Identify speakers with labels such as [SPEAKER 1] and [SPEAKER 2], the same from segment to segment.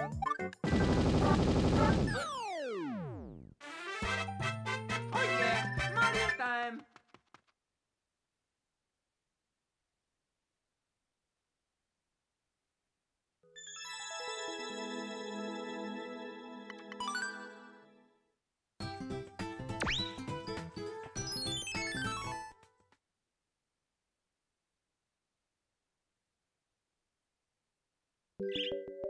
[SPEAKER 1] Oh, you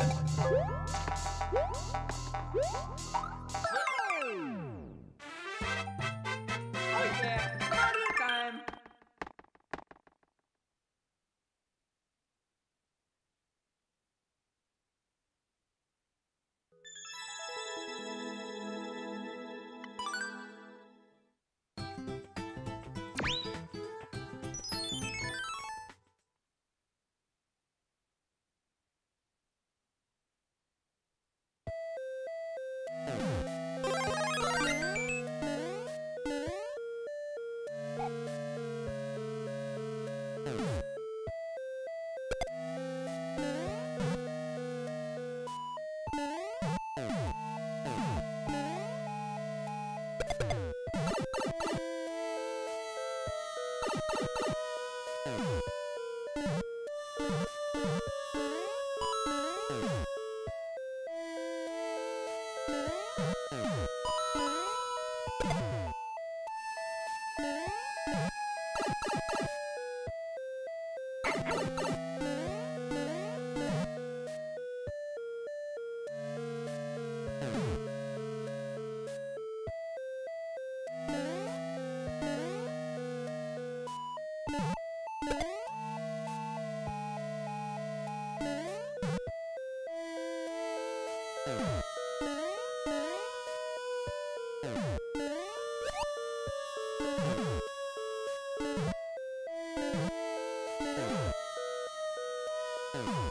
[SPEAKER 1] Woo! Oh.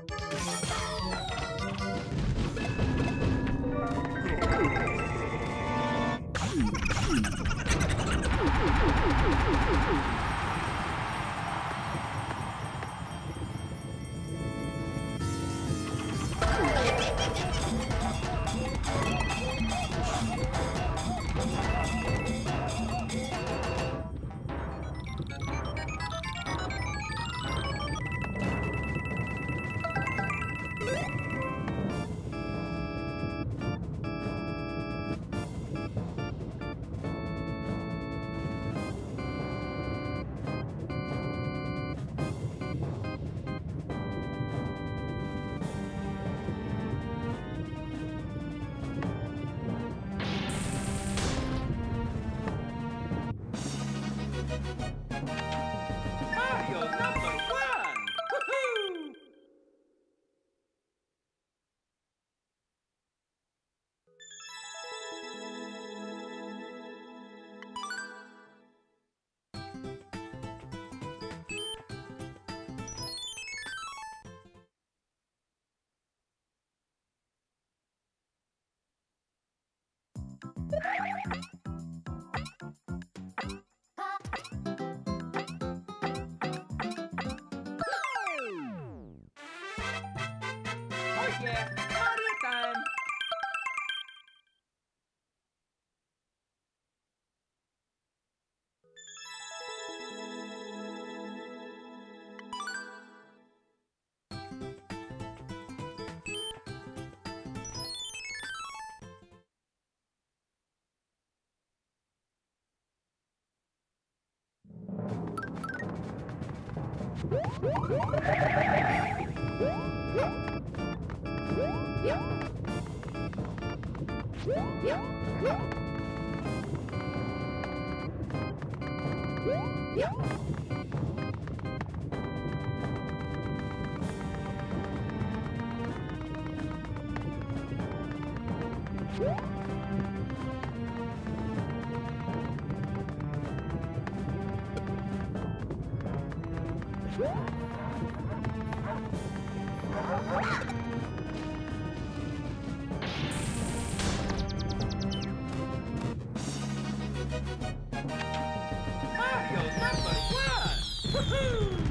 [SPEAKER 1] thank you Yeah. Yeah. Woohoo!